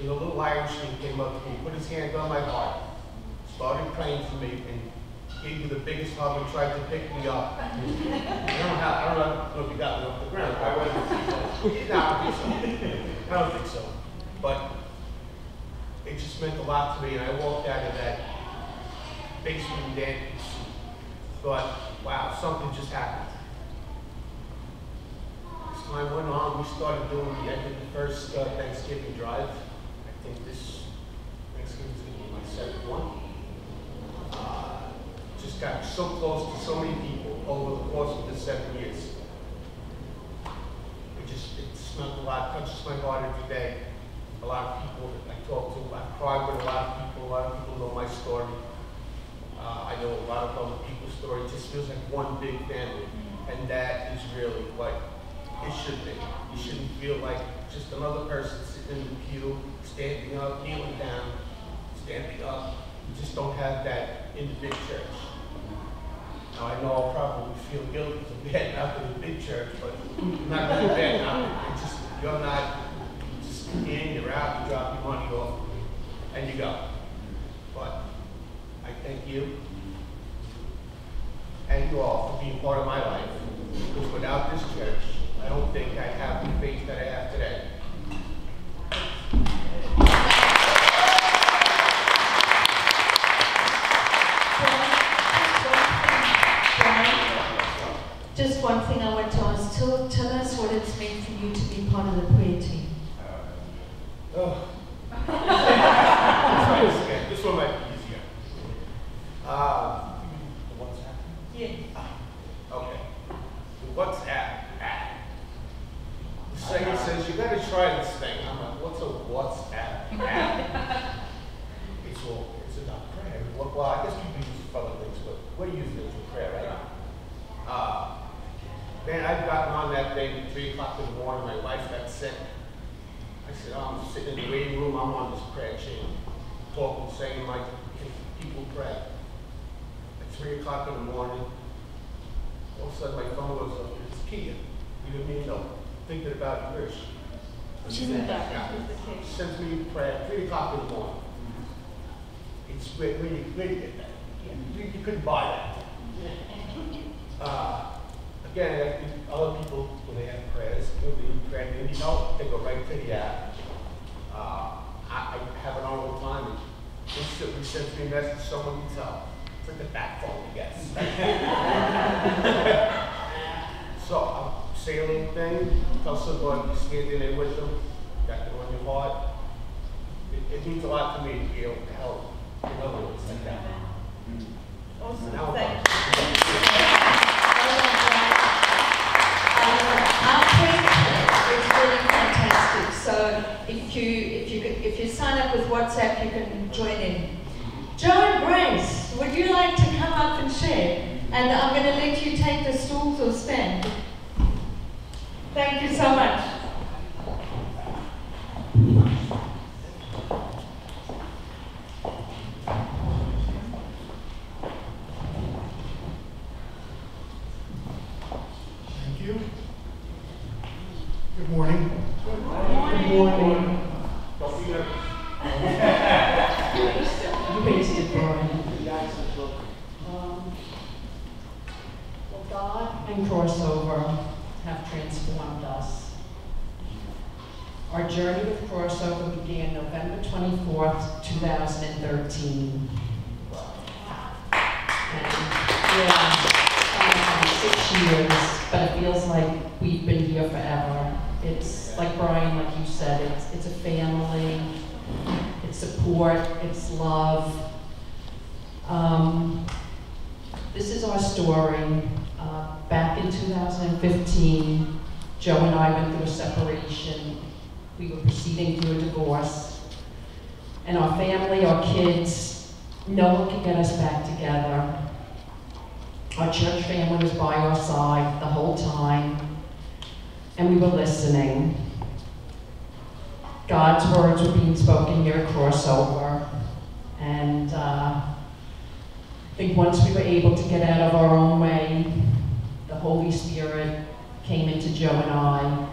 is when a little Irishman came up to me, put his hand on my heart, started praying for me, and gave me the biggest hug and tried to pick me up. I don't know how, I don't know if you got me off the ground. I wasn't, no, I don't think so. I don't think so. But it just meant a lot to me, and I walked out of that basement Danvers. Thought, wow, something just happened. As time went on, we started doing the end of the first uh, Thanksgiving drive. Think this Thanksgiving is going to be my second one. Uh, just got so close to so many people over the course of the seven years. It just, it's meant a lot, touches my heart every day. A lot of people that I talk to, I cry with a lot of people, a lot of people know my story. Uh, I know a lot of other people's story. It just feels like one big family. And that is really what it should be. You shouldn't feel like just another person in the pew, standing up, kneeling down, standing up. You just don't have that in the big church. Now, I know I'll probably feel guilty for bad out to the big church, but not really bad now. It's just, you're not, just in, you're out, you drop your money off, and you go. But I thank you and you all for being part of my life. Because without this church, I don't think I'd have the faith that I have today. Just one thing I want to ask. Tell, tell us what it's meant for you to be part of the prayer team. Uh, oh. Try this again. This one might be easier. Uh, the WhatsApp? Yeah. Okay. The WhatsApp app. The second says, you gotta try this thing. I'm like, what's a WhatsApp app? It's all, it's about prayer. Well, well, I guess people use it for other things, but we're using it for prayer right now. Uh, man, I've gotten on that thing at three o'clock in the morning. My wife got sick. I said, oh, I'm sitting in the waiting room. I'm on this prayer chain, talking, saying, my people pray. At three o'clock in the morning, all of a sudden my phone goes up. It's Kia. You didn't even know. Thinking about yours. Yeah. Sends me a prayer at three o'clock in the morning. It's where, where, you, where you get that? You, you couldn't buy that. Uh, again, I think other people, when they have prayers, when they need prayer, they need help, they go right to the app. Uh, I, I have it on all the time. and Instantly sends me a message, someone needs help. It's like the back phone, I guess. so I'll say a little thing, tell someone you're standing there with them, got them on your heart. It, it means a lot to me to be able to help in other ways like that. Awesome. Now, Thank you. Our print is really fantastic. So if you if you could- if you sign up with WhatsApp, you can join in. Joe and Grace, would you like to come up and share? And I'm going to let you take the stools or stand. Thank you so much. Thank you. Good Good morning. Good morning. Don't be nervous. You raised it, Brian. Um, Well, God and crossover have transformed us. Our journey with crossover began November 24th, 2013. And, yeah, um, six years, but it feels like we've been here forever. It's, like Brian, like you said, it's, it's a family, it's support, it's love. Um, this is our story. Uh, back in 2015, Joe and I went through a separation. We were proceeding through a divorce. And our family, our kids, no one could get us back together. Our church family was by our side the whole time, and we were listening. God's words were being spoken here at Crossover. And uh, I think once we were able to get out of our own way, the Holy Spirit came into Joe and I.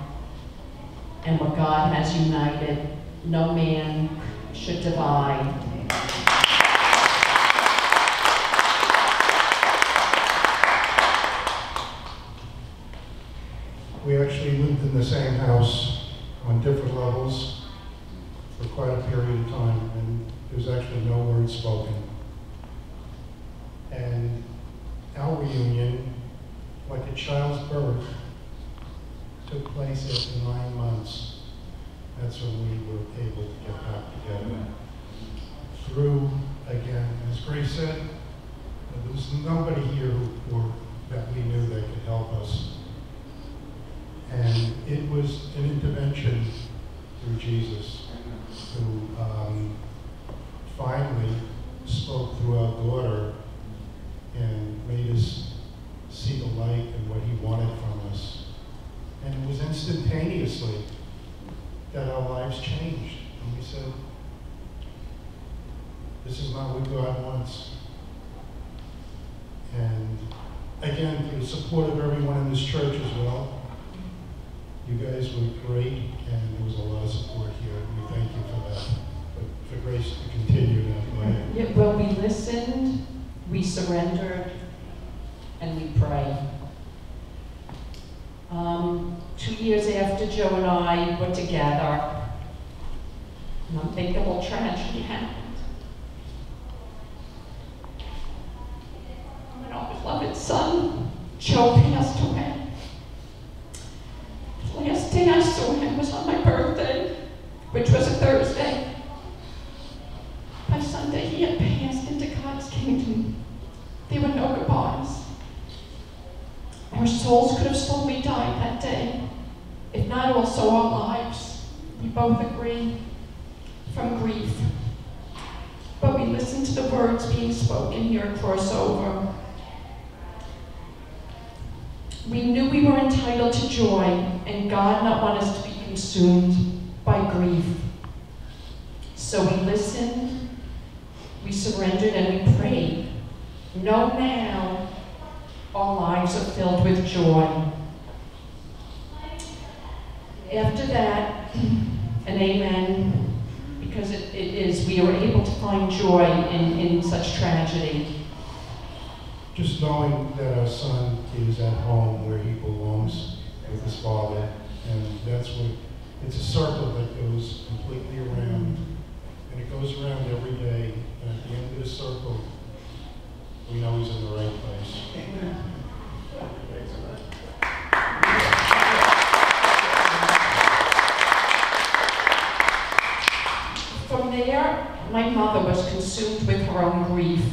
And what God has united, no man should divide. We actually lived in the same house on different levels for quite a period of time, and there was actually no word spoken. And our reunion, like a child's birth, took place after nine months. That's when we were able to get back together. Through, again, as Grace said, there was nobody here who, or that we knew that could help us. And it was an intervention through Jesus who um, finally spoke through our daughter and made us see the light and what he wanted from us. And it was instantaneously that our lives changed. And we said, this is not what God wants. And again, through the support of everyone in this church as well, you guys were great, and there was a lot of support here. We thank you for that. But for Grace to continue go ahead. Yeah, well, we listened, we surrendered, and we pray. Um, two years after Joe and I were together, an unthinkable tragedy happened. When our beloved son, Joe, passed away. The last day I saw him was on my birthday, which was a Thursday. By Sunday, he had passed into God's kingdom. There were no goodbyes. Our souls could have still slowly died that day, if not also our lives. We both agree from grief. But we listened to the words being spoken here at Crossover. We knew we were entitled to joy, and God not want us to be consumed by grief. So we listened, we surrendered, and we prayed. Know now our lives are filled with joy. After that, and amen, because it, it is, we are able to find joy in, in such tragedy. Just knowing that our son is at home where he belongs with his father, and that's what, it's a circle that goes completely around, and it goes around every day, and at the end of the circle, we know he's in the right place. From there, my mother was consumed with her own grief.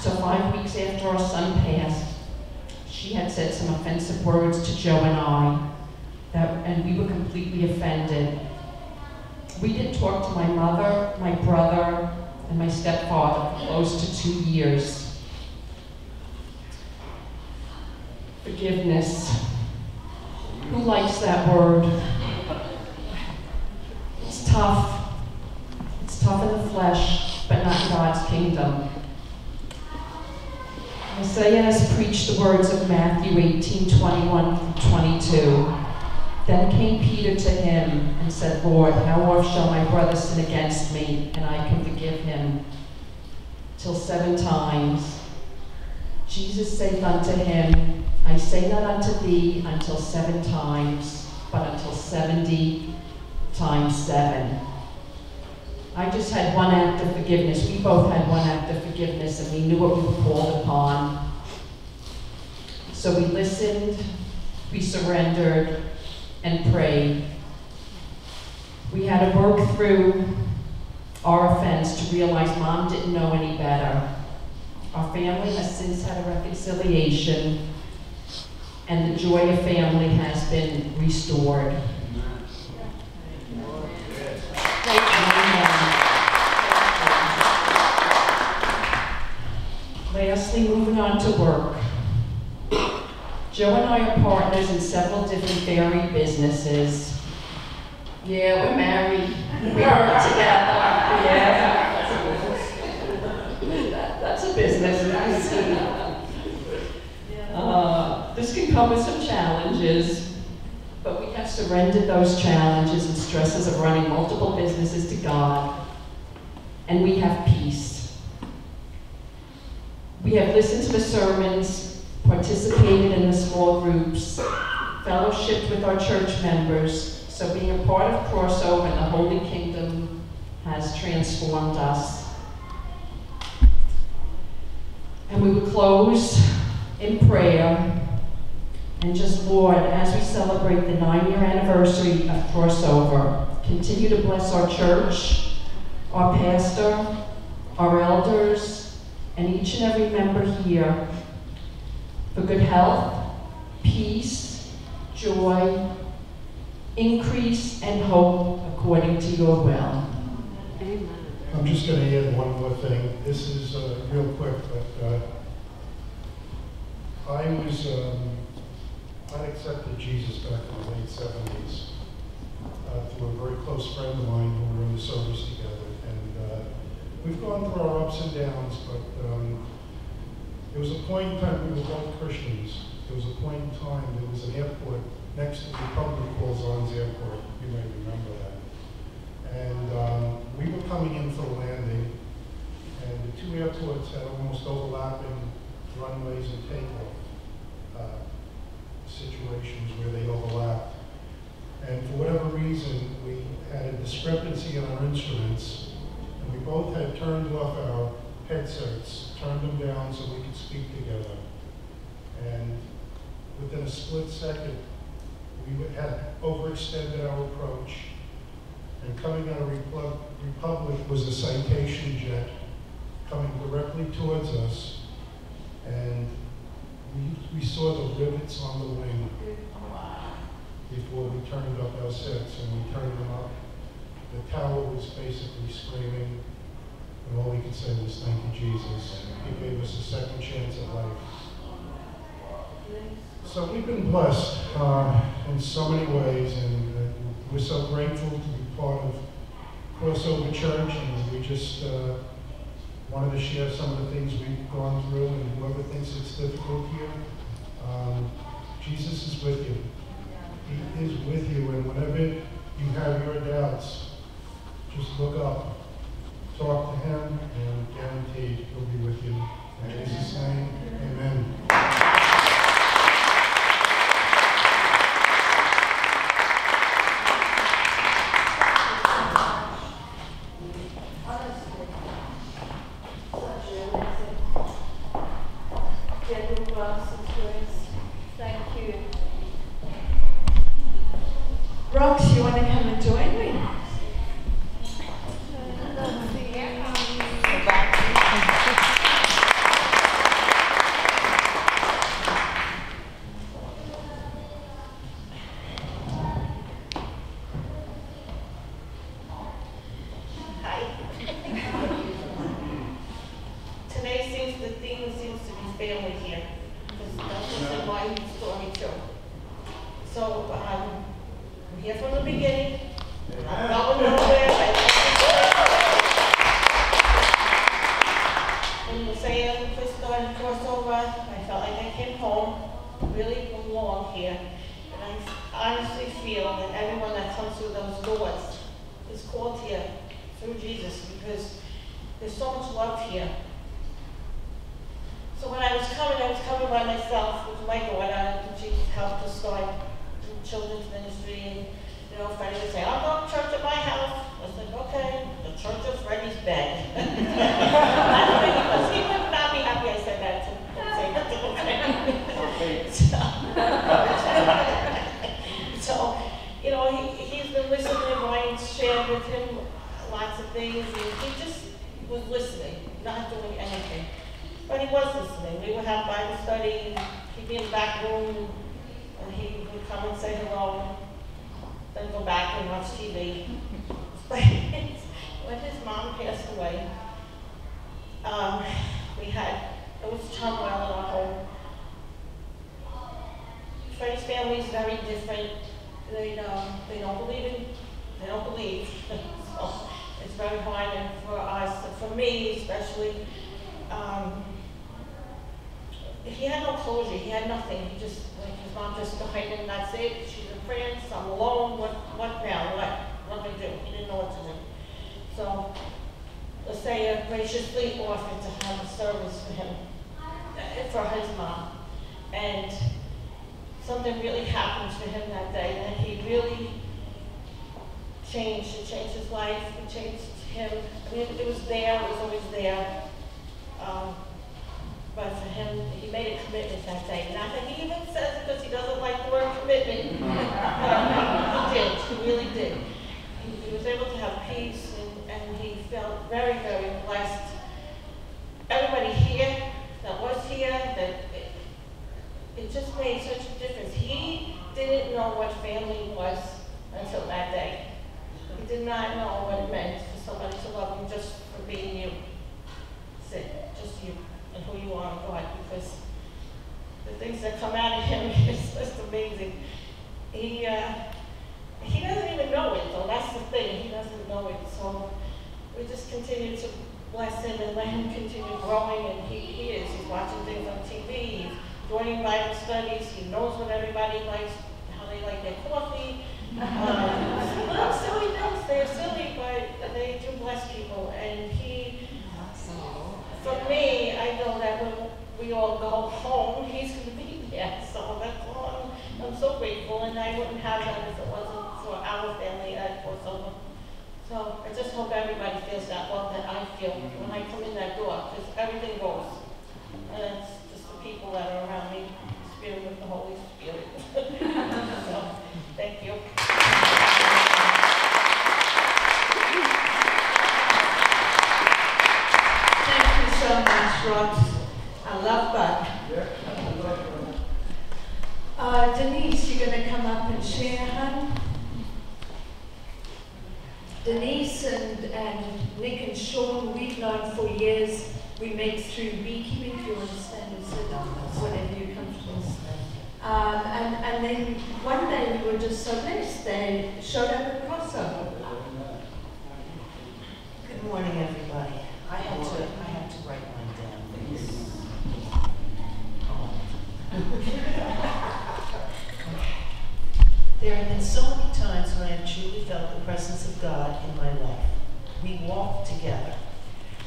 So five weeks after our son passed, she had said some offensive words to Joe and I, that, and we were completely offended. We didn't talk to my mother, my brother, and my stepfather close to two years. Forgiveness. Who likes that word? It's tough. It's tough in the flesh, but not in God's kingdom. Isaiah has preached the words of Matthew 18, 21 22. Then came Peter to him and said, Lord, how oft shall my brother sin against me, and I can forgive him? Till seven times. Jesus saith unto him, I say not unto thee until seven times, but until seventy times seven. I just had one act of forgiveness. We both had one act of forgiveness, and we knew what we were called upon. So we listened, we surrendered, and prayed. We had to work through our offense to realize mom didn't know any better. Our family has since had a reconciliation, and the joy of family has been restored. Lastly, moving on to work. Joe and I are partners in several different varied businesses. Yeah, we're married. We work together. Yeah. That- That's a business. Uh, This can come with some challenges, but we have surrendered those challenges and stresses of running multiple businesses to God, and we have peace. We have listened to the sermons, participated small groups, fellowshiped with our church members, so being a part of Crossover and the Holy Kingdom has transformed us. And we would close in prayer and just, Lord, as we celebrate the nine-year anniversary of Crossover, continue to bless our church, our pastor, our elders, and each and every member here for good health, peace, joy, increase, and hope according to your will. I'm just going to add one more thing. This is uh, real quick, but uh, I was, um, I accepted Jesus back in the late 70s uh, through a very close friend of mine who were in the service together. And uh, we've gone through our ups and downs, but um, there was a point in time we were both Christians. There was a point in time, there was an airport next to the Republic calls Zahn's Airport. You may remember that. And um, we were coming in for a landing, and the two airports had almost overlapping runways and takeoff uh, situations where they overlapped. And for whatever reason, we had a discrepancy in our instruments, and we both had turned off our headsets, turned them down so we could speak together. And within a split second, we had overextended our approach, and coming out of Repub- Republic was a citation jet coming directly towards us, and we, we saw the rivets on the wing before we turned up our sets, and we turned them up. The tower was basically screaming, and all we could say was, thank you, Jesus. He gave us a second chance at life. So we've been blessed uh, in so many ways, and uh, we're so grateful to be part of Crossover Church, and we just uh, wanted to share some of the things we've gone through, and whoever thinks it's difficult here, um, Jesus is with you. He is with you, and whenever you have your doubts, just look up, talk to Him, and guaranteed He'll be with you. In Jesus' name, amen. Don't believe in, they don't believe. So it's very hard and for us, for me especially, um, he had no closure, he had nothing, he just, like, his mom just died and that's it, she's in France, I'm alone, what, what now, what, what do I do? He didn't know what to do. So, let's say graciously offered to have a service for him, uh, for his mom. And something really happened to him that day, and he really changed, it changed his life, it changed him. I mean, it was there, it was always there. Um, but for him, he made a commitment that day. Not that he even says it because he doesn't like the word commitment. He did, he really did. He, he was able to have peace and, and he felt very, very blessed. Everybody here that was here, that it, it just made such a difference. He didn't know what family was until that day. He did not know what it meant for somebody to love you just for being you. It, just you and who you are God, because the things that come out of him is just amazing. He, uh, he doesn't even know it, though. That's the thing. He doesn't know it. So we just continue to bless him and let him continue growing. And he, he is. He's watching things on TV. He's joining Bible studies. He knows what everybody likes, how they like their coffee. Um, little silly things. They're silly, but they do bless people. And he, for me, I know that when we all go home, he's going to be there. So that's all. I'm, I'm so grateful, and I wouldn't have that if it wasn't for our family at Crossover. So I just hope everybody feels that well that I feel when I come in that door, because everything goes. And it's just the people that are around me, the Spirit of the Holy Spirit. so, thank you. Thank you Rod. I love that. Uh, Denise, you're going to come up and share, hun? Denise and, and Nick and Sean, we've known for years. We met through beekeeping, if you want to stand and sit down, whatever you're comfortable. Um, and, and then one day we were just so blessed, they showed up at crossover. Good morning, everybody. I had to, I had to write mine down, please. There have been so many times when I have truly felt the presence of God in my life. We walked together.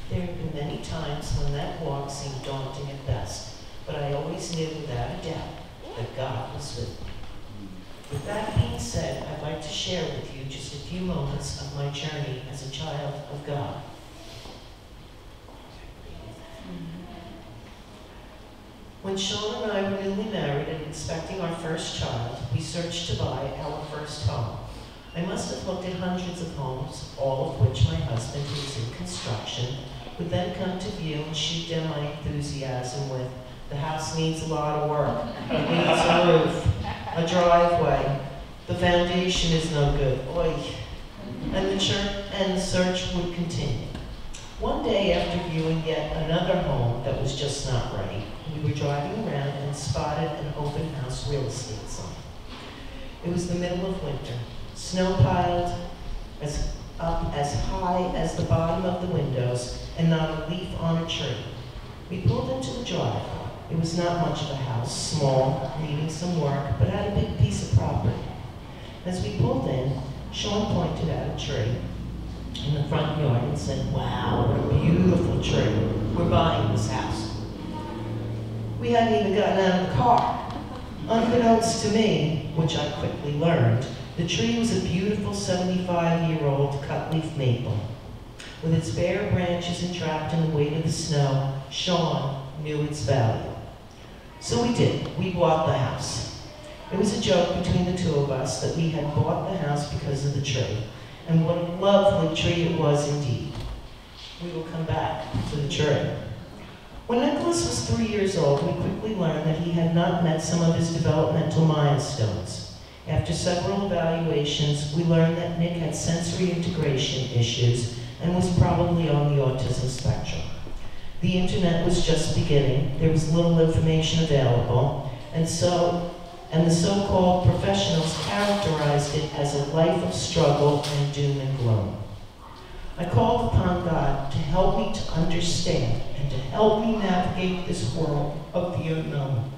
There have been many times when that walk seemed daunting at best, but I always knew without a doubt that God was with me. With that being said, I'd like to share with you just a few moments of my journey as a child of God. When Sean and I were newly married and expecting our first child, we searched to buy our first home. I must have looked at hundreds of homes, all of which my husband, who was in construction, would then come to view and shoot down my enthusiasm with, the house needs a lot of work, it needs a roof, a driveway, the foundation is no good, oy. And the church and the search would continue. One day after viewing yet another home that was just not right, we were driving around and spotted an open house real estate sign. It was the middle of winter, snow piled as up as high as the bottom of the windows and not a leaf on a tree. We pulled into the driveway. It was not much of a house, small, needing some work, but had a big piece of property. As we pulled in, Sean pointed at a tree in the front yard and said, wow, what a beautiful tree. We're buying this house. We hadn't even gotten out of the car. Unbeknownst to me, which I quickly learned, the tree was a beautiful 75-year-old cut-leaf maple. With its bare branches entrapped in the weight of the snow, Sean knew its value. So we did. We bought the house. It was a joke between the two of us that we had bought the house because of the tree. And what a lovely tree it was indeed. We will come back to the tree. When Nicholas was three years old, we quickly learned that he had not met some of his developmental milestones. After several evaluations, we learned that Nick had sensory integration issues and was probably on the autism spectrum. The internet was just beginning, there was little information available, and so, and the so-called professionals characterized it as a life of struggle and doom and gloom. I called upon God to help me to understand and to help me navigate this world of the unknown.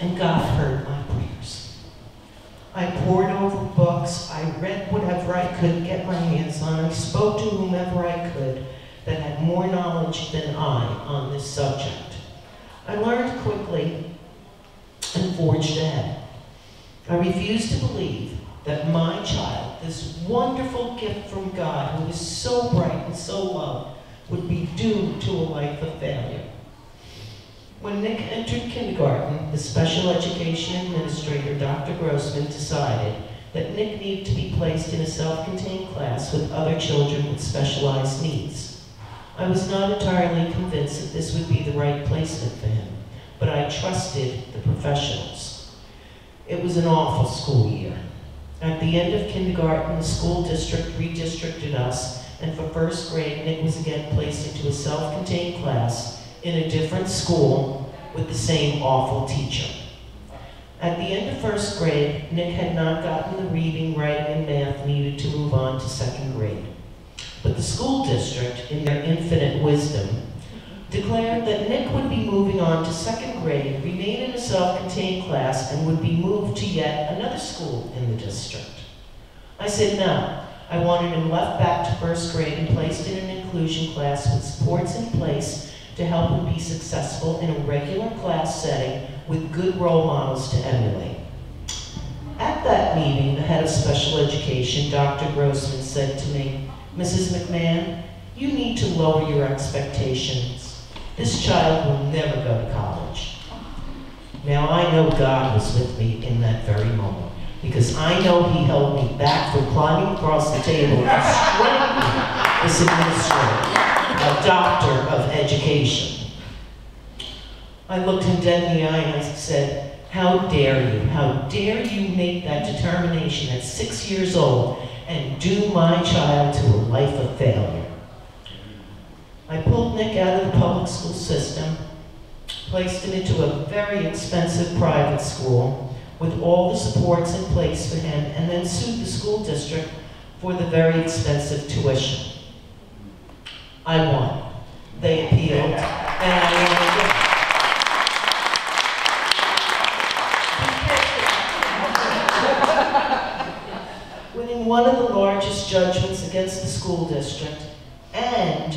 And God heard my prayers. I pored over books, I read whatever I could get my hands on, I spoke to whomever I could that had more knowledge than I on this subject. I learned quickly and forged ahead. I refused to believe that my child, this wonderful gift from God, who is so bright and so loved, would be doomed to a life of failure. When Nick entered kindergarten, the special education administrator, Dr. Grossman, decided that Nick needed to be placed in a self-contained class with other children with specialized needs. I was not entirely convinced that this would be the right placement for him, but I trusted the professionals. It was an awful school year. At the end of kindergarten, the school district redistricted us, and for first grade, Nick was again placed into a self-contained class in a different school with the same awful teacher. At the end of first grade, Nick had not gotten the reading, writing, and math needed to move on to second grade. But the school district, in their infinite wisdom, declared that Nick would be moving on to second grade, remain in a self-contained class, and would be moved to yet another school in the district. I said no. I wanted him left back to first grade and placed in an inclusion class with supports in place to help him be successful in a regular class setting with good role models to emulate. At that meeting, the head of special education, Dr. Grossman, said to me, Mrs. McMahon, you need to lower your expectations. This child will never go to college. Now, I know God was with me in that very moment because I know He held me back from climbing across the table and striking this administrator a doctor of education. I looked him dead in the eye and I said, how dare you, how dare you make that determination at six years old and doom my child to a life of failure. I pulled Nick out of the public school system, placed him into a very expensive private school with all the supports in place for him, and then sued the school district for the very expensive tuition. I won. They appealed, and I won again. Winning one of the largest judgments against the school district, and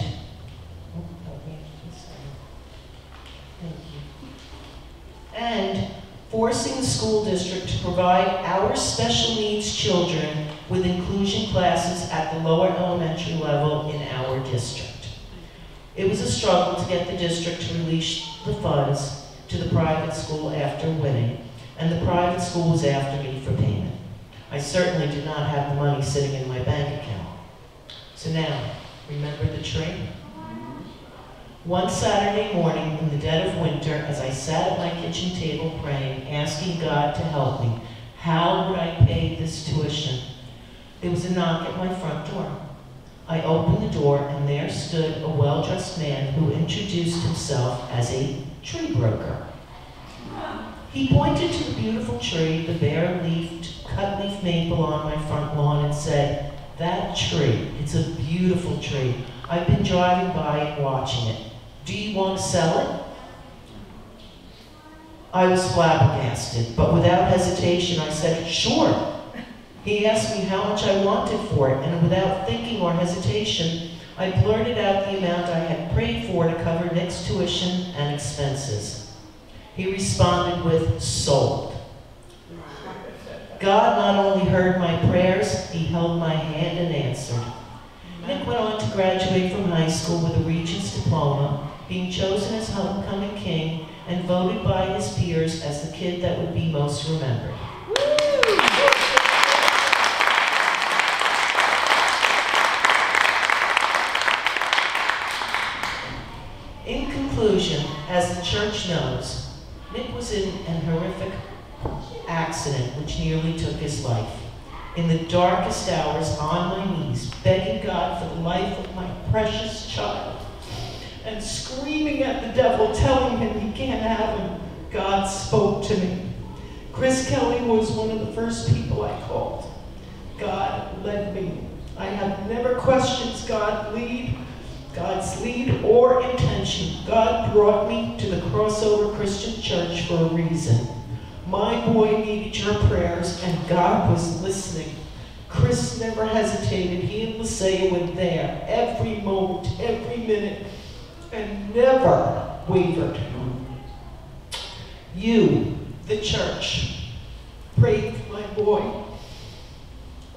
and forcing the school district to provide our special needs children with inclusion classes at the lower elementary level in our district. It was a struggle to get the district to release the funds to the private school after winning, and the private school was after me for payment. I certainly did not have the money sitting in my bank account. So now, remember the tree? One Saturday morning in the dead of winter, as I sat at my kitchen table praying, asking God to help me, how would I pay this tuition? There was a knock at my front door. I opened the door and there stood a well-dressed man who introduced himself as a tree broker. He pointed to the beautiful tree, the bare-leafed, cut-leaf maple on my front lawn and said, that tree, it's a beautiful tree. I've been driving by and watching it. Do you want to sell it? I was flabbergasted, but without hesitation I said, sure. He asked me how much I wanted for it, and without thinking or hesitation, I blurted out the amount I had prayed for to cover Nick's tuition and expenses. He responded with, sold. God not only heard my prayers, he held my hand and answered. Nick went on to graduate from high school with a Regent's diploma, being chosen as homecoming king and voted by his peers as the kid that would be most remembered. In conclusion, as the church knows, Nick was in an horrific accident which nearly took his life. In the darkest hours, on my knees, begging God for the life of my precious child, and screaming at the devil, telling him he can't have him, God spoke to me. Chris Kelly was one of the first people I called. God led me. I have never questioned God's lead, God's lead or intention. God brought me to the Crossover Christian Church for a reason. My boy needed your prayers, and God was listening. Chris never hesitated. He and Messiah were there every moment, every minute, and never wavered. You, the church, prayed for my boy.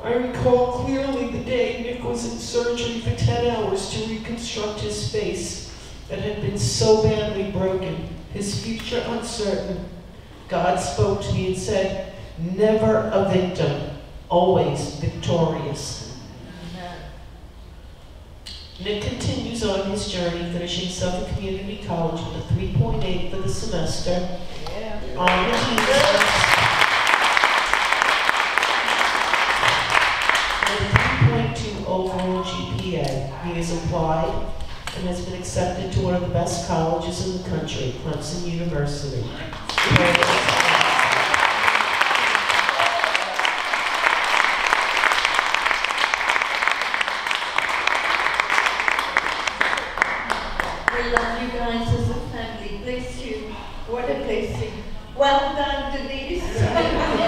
I recall clearly the day Nick was in surgery for 10 hours to reconstruct his face that had been so badly broken, his future uncertain. God spoke to me and said, Never a victim, always victorious. Nick continues on his journey, finishing Suffolk Community College with a 3.8 for the semester. On the GPA. He has applied and has been accepted to one of the best colleges in the country, Clemson University. We love you guys as a family. Bless you. What a blessing. Well done, Denise.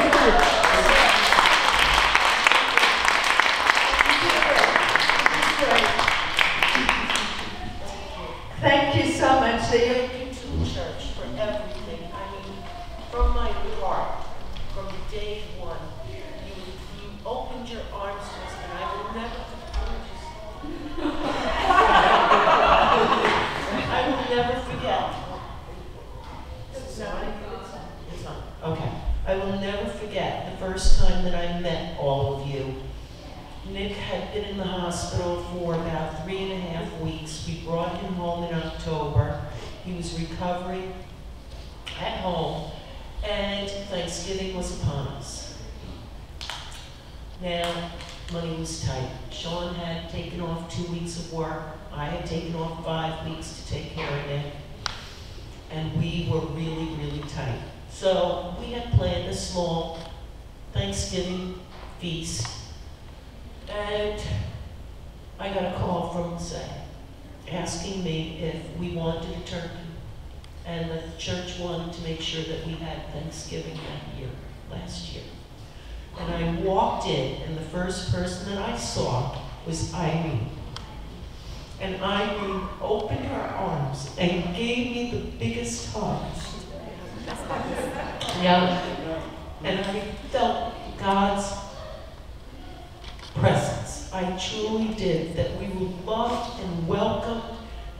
loved and welcomed,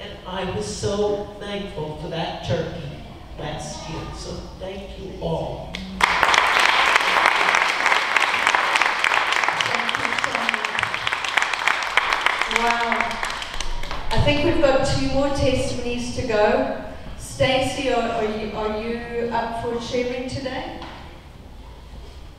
and I was so thankful for that turkey last year. So thank you all. Wow. I think we've got two more testimonies to go. Stacy, are, are you are you up for sharing today?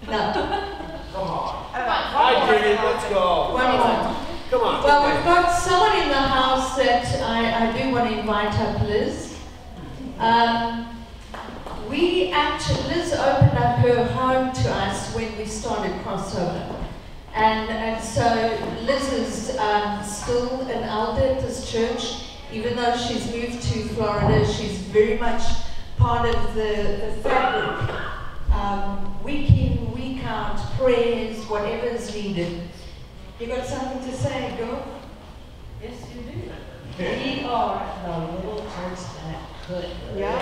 No. Come on. Hi, Judy, let's go. One more. Come on. Well, we've got someone in the house that I, I do want to invite up, Liz. Um, we actually, Liz opened up her home to us when we started crossover. And, and so Liz is um, still an elder at this church. Even though she's moved to Florida, she's very much part of the, the fabric. Um, week in, week out, prayers, whatever is needed. You got something to say, go? Yes, you do. We are. The little church that could. Yeah.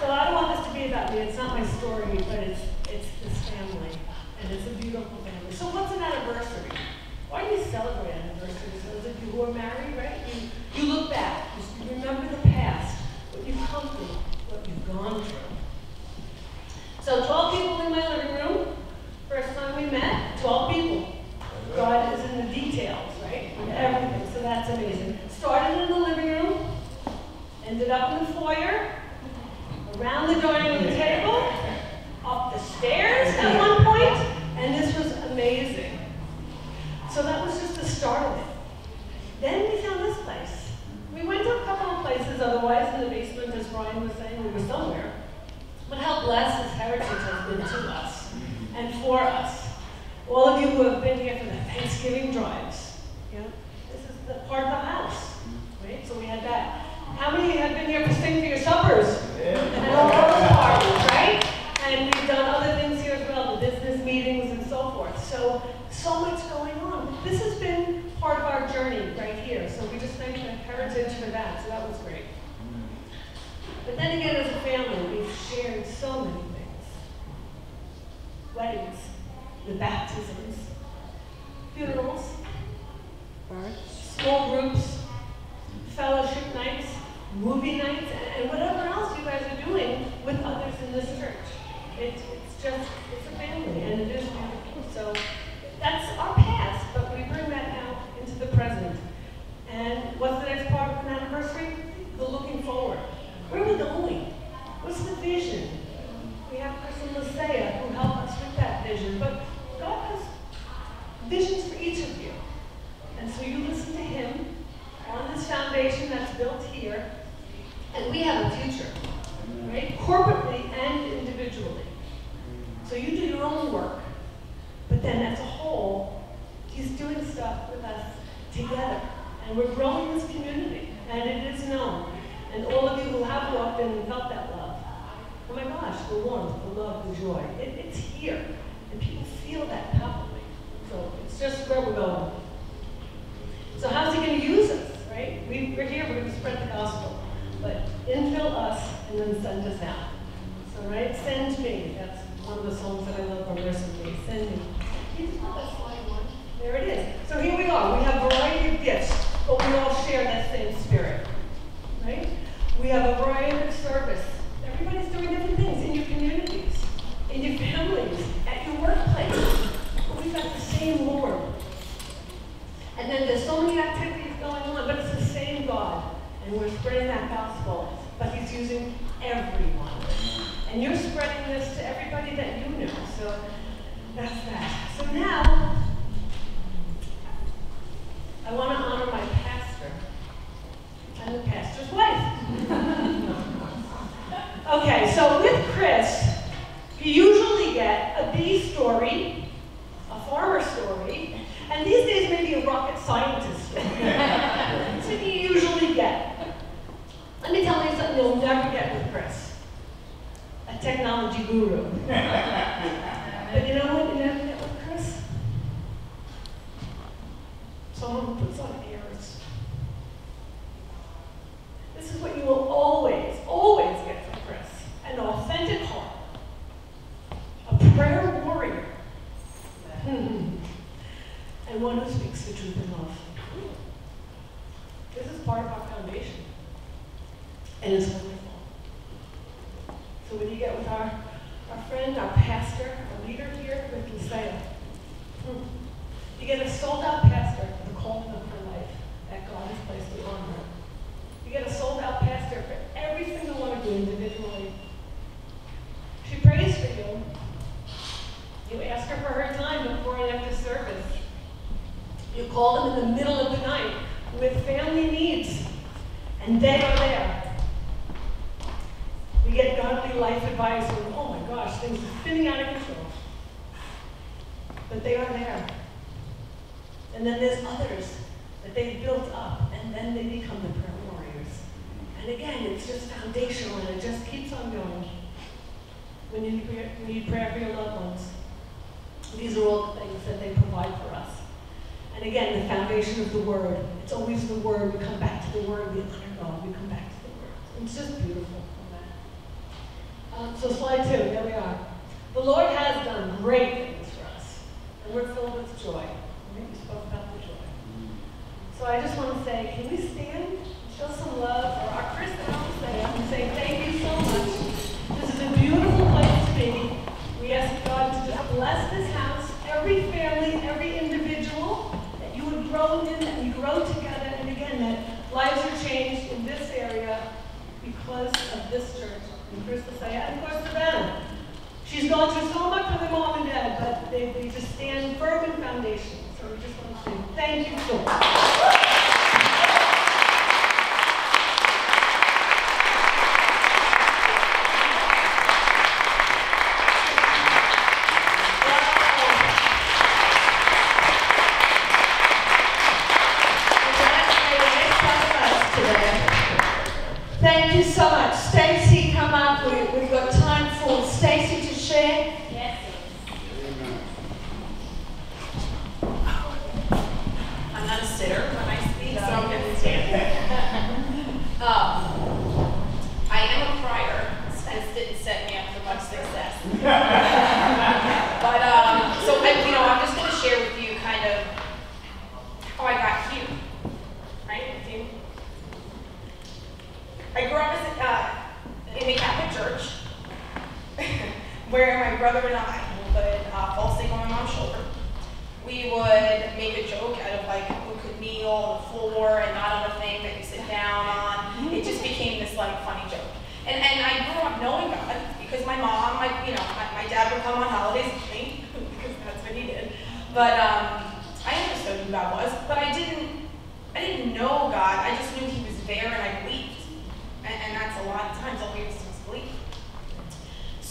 So I don't want this to be about me, it's not my story, but it's, it's this family, and it's a beautiful family. So what's an anniversary? Why do you celebrate anniversaries? Those of you who are married, right? You, you look back, you remember the past, what you've come through, what you've gone through. So 12 people in my living room, first time we met, 12 people. God is in the details, right? In everything, so that's amazing. Started in the living room, ended up in the foyer, around the dining room table, up the stairs at one point, and this was amazing. So that was just the start of it. Then we found this place. We went to a couple of places, otherwise in the basement, as Brian was saying, we were somewhere. But how blessed this heritage has been to us mm-hmm. and for us. All of you who have been here for the Thanksgiving drives, you know, this is the part of the house, mm-hmm. right? So we had that. How many have been here for Sing for Your Suppers? Yeah. And all those parties, right? And we've done other things here as well, the business meetings and so forth. So, so much going on. This has been part of our journey right here. So we just thank the heritage for that. So that was great. But then again, as a family, we've shared so many things. Weddings, the baptisms, funerals, small groups, fellowship nights, movie nights, and- whatever else you guys are doing with others in this church. It's, it's just, it's a family, and it is beautiful. So that's our past, but we bring that now into the present. And what's the next part of an anniversary? The looking forward. Where are we going? What's the vision? We have Chris and Lisea who help us with that vision, but God has visions for each of you. And so you listen to Him on this foundation that's built here, and we have a future, right? Corporately and individually. So you do your own work, but then as a whole, He's doing stuff with us together, and we're growing this community, and it is known. And all of you who have walked in and felt that love, oh my gosh, the warmth, the love, the joy, it, it's here, and people feel that palpably. So it's just where we're going. So how's he going to use us, right? We, we're here, we're going to spread the gospel. But infill us and then send us out. So, right? Send me. That's one of the songs that I love from recently. Send me. Can you just put that slide one? There it is. So here we are. We have a variety of gifts, but we all share that same spirit. Right? We have a variety of service. Everybody's doing different things in your communities, in your families, at your workplace. But we've got the same Lord. And then there's so many activities going on, but it's the same God. And we're spreading that gospel, but He's using everyone. And you're spreading this to everybody that you know. So that's that. So now, I want to honor my pastor and the pastor's wife. okay, so with Chris, you usually get a bee story, a farmer story, and these days maybe a rocket scientist story. That's what you usually get. Let me tell you something you'll never get with Chris. A technology guru. but you know what you never get with Chris? Someone who puts on grow in, that we grow together, and again, that lives are changed in this area because of this church. And Chris Althea, and of course Savannah. She's gone through so much with her mom and dad, but they, they just stand firm in foundation. So we just want to say thank you so much. Thank you so much. Stacy, come up. We, we've got time for Stacy to share. I'm not a sitter when I speak, so I'm going to stand. um, I am a crier. This didn't set me up for much success. but um, so I, you know, I'm just going to share with you kind of how I got here, right? With you. I grew up as a, uh, in the Catholic Church, where my brother and I would uh, fall asleep on my mom's shoulder we would make a joke out of like who could kneel on the floor and not on a thing that you sit down on. It just became this like funny joke. And and I grew up knowing God because my mom, my you know, my, my dad would come on holidays with me because that's what he did. But um, I understood who God was, but I didn't I didn't know God. I just knew He was there and I believed. And, and that's a lot of times all we have to do is believe.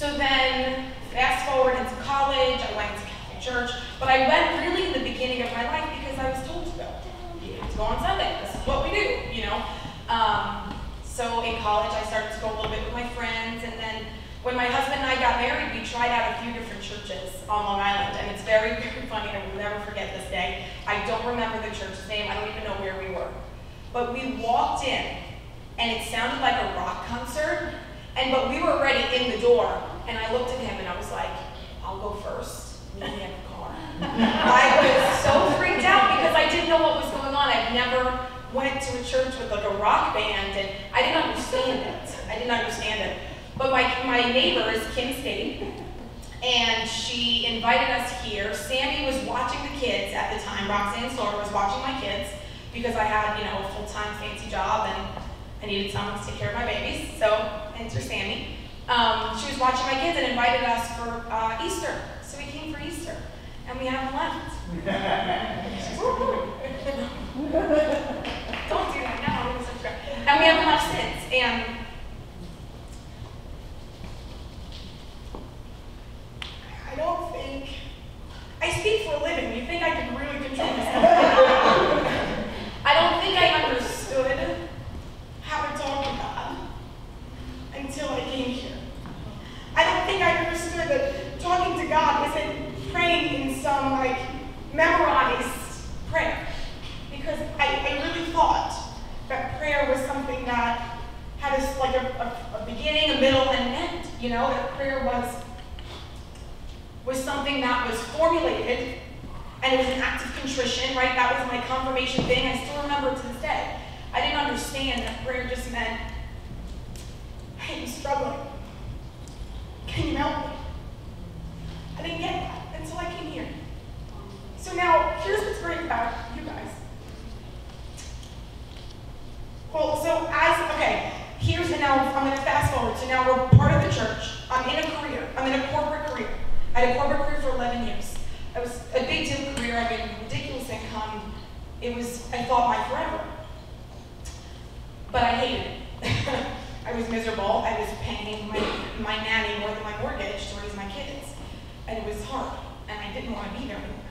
So then, fast forward into college, I went to Catholic church, but I went really in the beginning of my life because I was told to go. You have to go on Sunday. This is what we do, you know. Um, so in college, I started to go a little bit with my friends, and then when my husband and I got married, we tried out a few different churches on Long Island, and it's very, very funny. and I will never forget this day. I don't remember the church's name. I don't even know where we were. But we walked in, and it sounded like a rock concert, and but we were already in the door, and I looked at him and I was like, I'll go first. Meet We have the car. I was so freaked out because I didn't know what was going on. I've never went to a church with like a rock band, and I didn't understand it. I didn't understand it. But my, my neighbor is Kim Skate, and she invited us here. Sammy was watching the kids at the time. Roxanne Slaughter was watching my kids because I had, you know, a full-time fancy job and I needed someone to take care of my babies. So, enter Sammy. Um, she was watching my kids and invited us for uh, Easter. So we came for Easter, and we haven't left. Don't do that now. And we haven't left since. And I don't think I speak for a living. You think I can really control myself? I don't think I understood how to talk to God until I came here. I don't think I understood that talking to God isn't praying in some like memorized prayer. Because I, I really thought that prayer was something that had a, like a, a, a beginning, a middle, and an end. You know, that prayer was was something that was formulated and it was an act of contrition, right? That was my confirmation thing. I still remember to this day. I didn't understand that prayer just meant, I'm struggling. Can you help me? I didn't get that until I came here. So now, here's what's great about you guys. Well, so as, okay, here's, and now I'm to fast forward. So now we're part of the church. I'm in a career. I'm in a corporate career. I had a corporate career for 11 years. It was a big deal career. I made ridiculous income. It was, I thought, my forever. But I hated it. I was miserable. I was paying my, my nanny more than my mortgage to raise my kids. And it was hard. And I didn't want to be there anymore.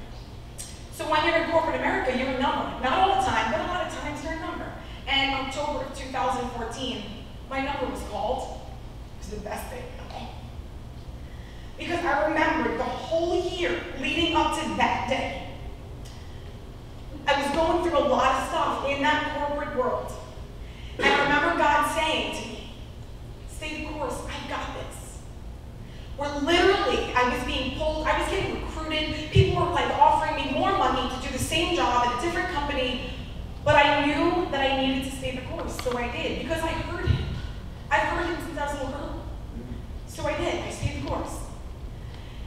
So when you're in corporate America, you're a number. Not all the time, but a lot of times you're a number. And October of 2014, my number was called. It was the best thing. Okay. Because I remembered the whole year leading up to that day. I was going through a lot of stuff in that corporate world. And I remember God saying to me, stay the course, I've got this. Where literally I was being pulled, I was getting recruited, people were like offering me more money to do the same job at a different company, but I knew that I needed to stay the course, so I did, because I heard him. I've heard him since I was a little girl. So I did, I stayed the course.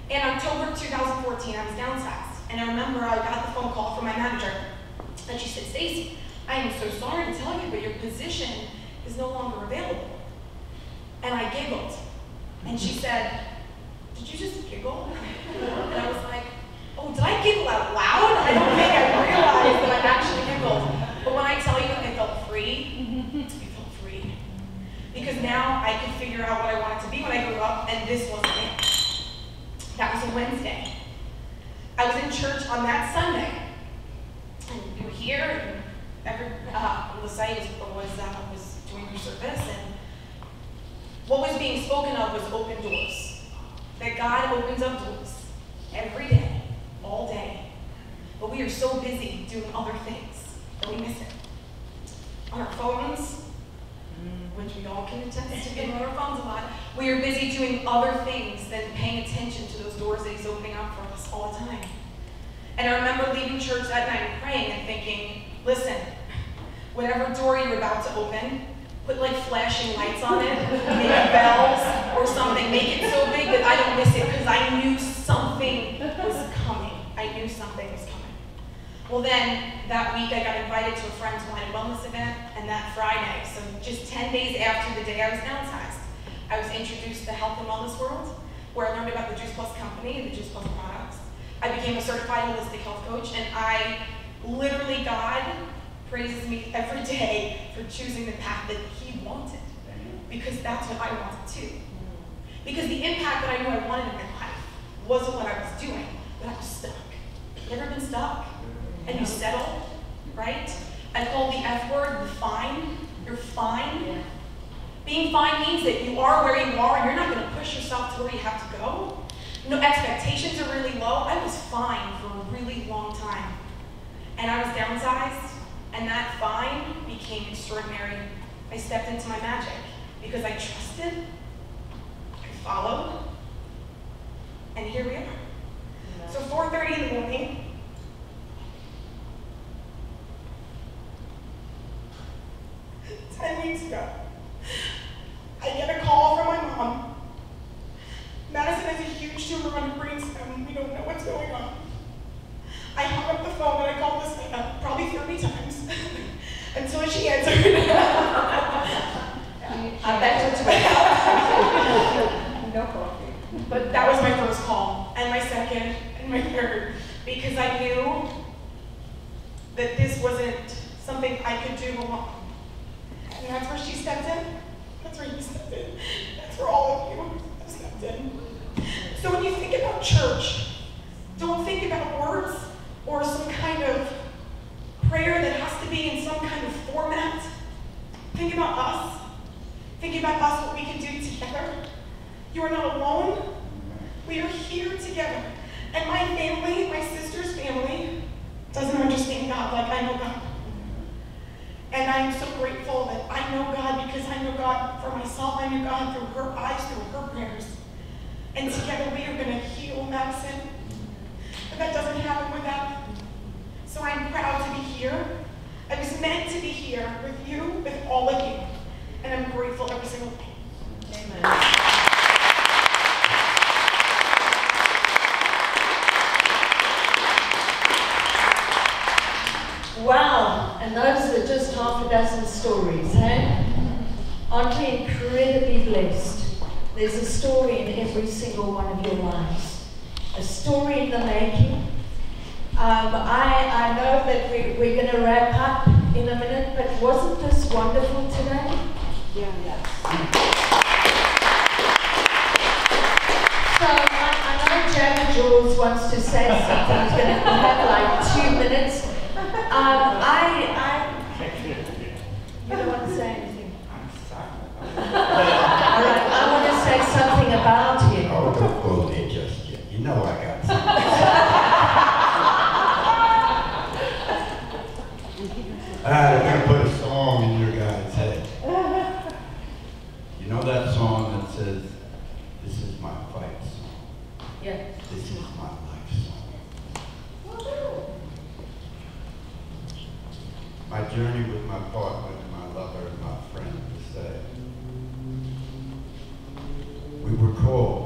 In October 2014, I was downsized, and I remember I got the phone call from my manager, and she said, Stacy, I am so sorry to tell you, but your position is no longer available. And I giggled, and she said, did you just giggle? And I was like, oh, did I giggle out loud? I don't think I realized that I actually giggled. But when I tell you I felt free, I felt free. Because now I could figure out what I wanted to be when I grew up, and this wasn't it. That was a Wednesday. I was in church on that Sunday. And we were here, and every, uh, the site was, uh, was doing her service, and what was being spoken of was open doors. That God opens up doors every day, all day. But we are so busy doing other things that we miss it. On our phones, which we all can attest to being on our phones a lot, we are busy doing other things than paying attention to those doors that He's opening up for us all the time. And I remember leaving church that night praying and thinking, listen, whatever door you're about to open, put like flashing lights on it, maybe bells or something. Make it so big that I don't miss it because I knew something was coming. I knew something was coming. Well, then that week I got invited to a friend's wine and wellness event, and that Friday, so just 10 days after the day I was downsized, I was introduced to the health and wellness world, where I learned about the Juice Plus company and the Juice Plus products. I became a certified holistic health coach, and I literally, God praises me every day for choosing the path that He wanted, because that's what I wanted too. Because the impact that I knew I wanted in my life wasn't what I was doing, but I was stuck. You ever been stuck? And you settle, right? I call the F word the fine. You're fine. Being fine means that you are where you are and you're not going to push yourself to where you have to go. No expectations are really low. I was fine for a really long time. And I was downsized, and that fine became extraordinary. I stepped into my magic because I trusted, I followed, and here we are. So 4:30 in the morning. Ten weeks ago, I get a call from my mom. Madison has a huge tumor on her brainstem. We don't know what's going on. I hung up the phone and I called this man probably 30 times until she answered. I bet it's. No coffee. But that was my first call, and my second, and my third, because I knew that this wasn't something I could do alone. And that's where she stepped in. That's where you stepped in. That's where all of you have stepped in. So when you think about church, don't think about words or some kind of prayer that has to be in some kind of format. Think about us. Think about us, what we can do together. You are not alone. We are here together. And my family, my sister's family, doesn't understand God like I know God. And I am so grateful that I know God because I know God for myself. I know God through her eyes, through her prayers. And together we are going to heal Madison. But that doesn't happen without. So I'm proud to be here. I was meant to be here with you, with all of you. And I'm grateful every single day. Amen. Wow, and those are just half a dozen stories, hey? Aren't we incredibly blessed? There's a story in every single one of your lives, a story in the making. Um, I, I know that we, we're going to wrap up in a minute, but wasn't this wonderful today? Yeah, yeah. So I, I know Jabba Jules wants to say something. He's going to have like two minutes. Um, I, I, recall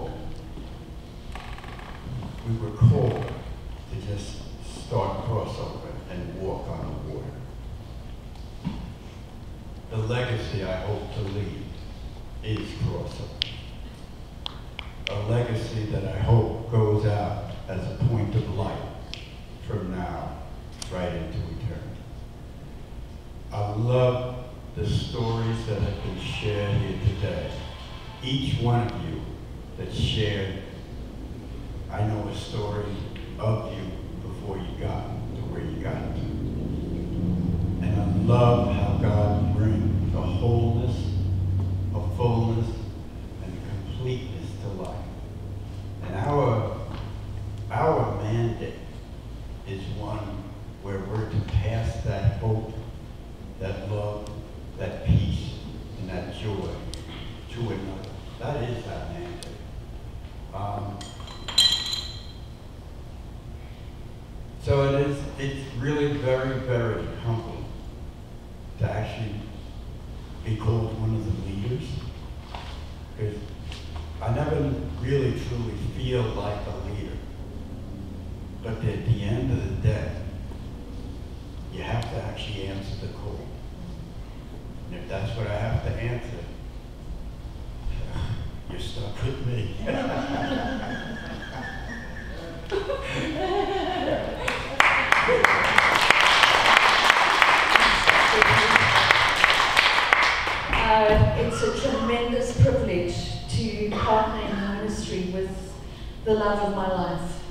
the love of my life.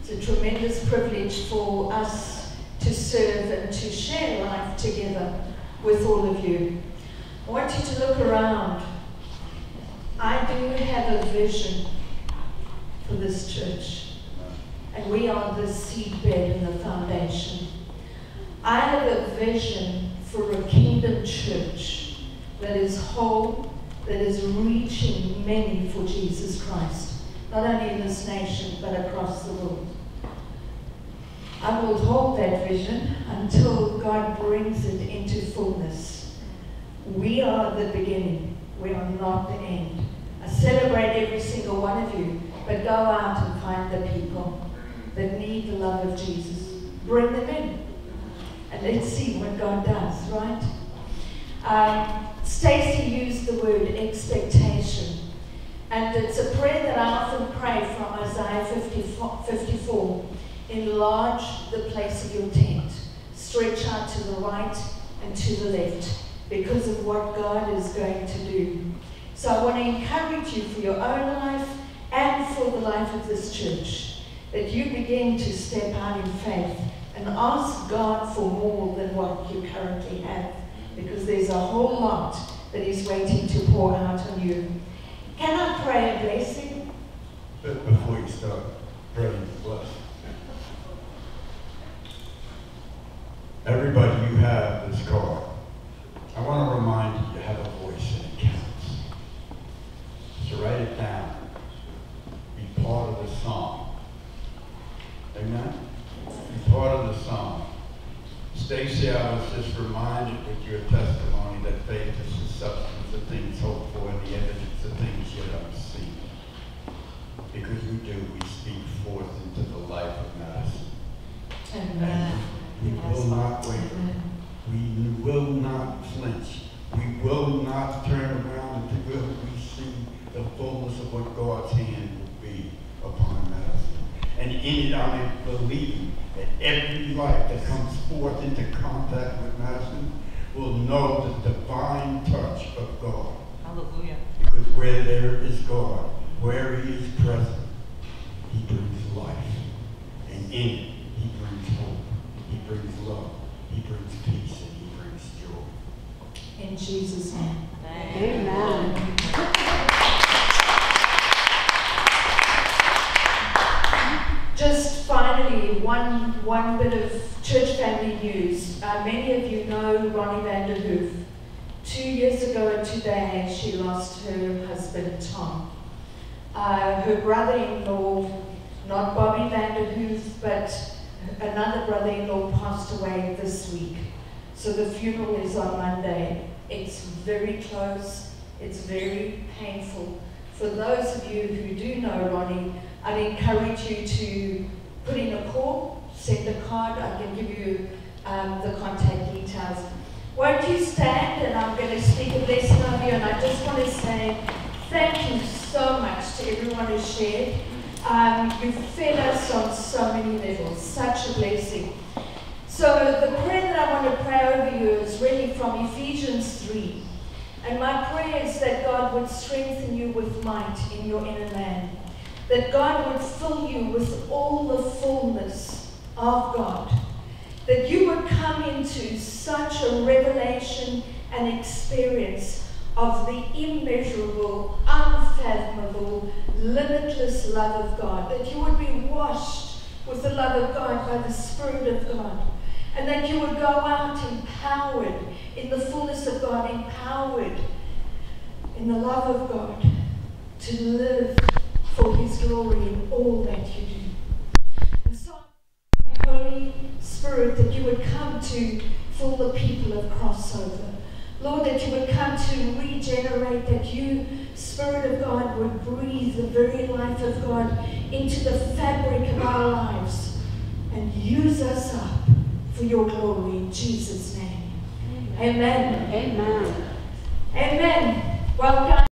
It's a tremendous privilege for us to serve and to share life together with all of you. I want you to look around. I do have a vision for this church, and we are the seedbed and the foundation. I have a vision for a kingdom church that is whole, that is reaching many for Jesus Christ, not only in this nation, but across the world. I will hold that vision until God brings it into fullness. We are the beginning, we are the end. I celebrate every single one of you, but go out and find the people that need the love of Jesus. Bring them in. And let's see what God does, right? Um, Stacy used the word expectation. And it's a prayer that I often pray from Isaiah 54, 54. Enlarge the place of your tent. Stretch out to the right and to the left because of what God is going to do. So I want to encourage you for your own life and for the life of this church that you begin to step out in faith and ask God for more than what you currently have because there's a whole lot that is waiting to pour out on you. Can I pray a blessing? But before you start praying the blessing, everybody you have this card. I want to remind you, you have a voice and it counts. So write it down. Be part of the song. Amen? Be part of the song. Stacy, I was just reminded with your testimony that faith is the substance of things hoped for and the evidence of things yet unseen. Because we do, we speak forth into the life of Madison. Amen. We will not waver. We will not flinch. We will not turn around until we the fullness of what God's hand will be upon Madison. And in it, I am believing that every life that comes forth into contact with Madison will know the divine touch of God. Hallelujah. Because where there is God, where He is present, He brings life. And in it, He brings hope. He brings love. He brings peace. And He brings joy. In Jesus' name. Amen. Finally, one, one bit of church family news. Uh, many of you know Ronnie Vanderhoof. Two years ago today, she lost her husband, Tom. Uh, her brother-in-law, not Bobby Vanderhoof, but another brother-in-law passed away this week. So the funeral is on Monday. It's very close. It's very painful. For those of you who do know Ronnie, I'd encourage you to put in a call, send a card. I can give you um, the contact details. Won't you stand and I'm going to speak a blessing over you and I just want to say thank you so much to everyone who shared. Um, you've fed us on so many levels, such a blessing. So the prayer that I want to pray over you is really from Ephesians 3. And my prayer is that God would strengthen you with might in your inner man. That God would fill you with all the fullness of God. That you would come into such a revelation and experience of the immeasurable, unfathomable, limitless love of God. That you would be washed with the love of God by the Spirit of God. And that you would go out empowered in the fullness of God, empowered in the love of God to live for His glory in all that you do. And so, Holy Spirit, that you would come to fill the people of crossover. Lord, that you would come to regenerate, that you, Spirit of God, would breathe the very life of God into the fabric of our lives and use us up for your glory in Jesus' name. Amen. Amen. Amen. Well done.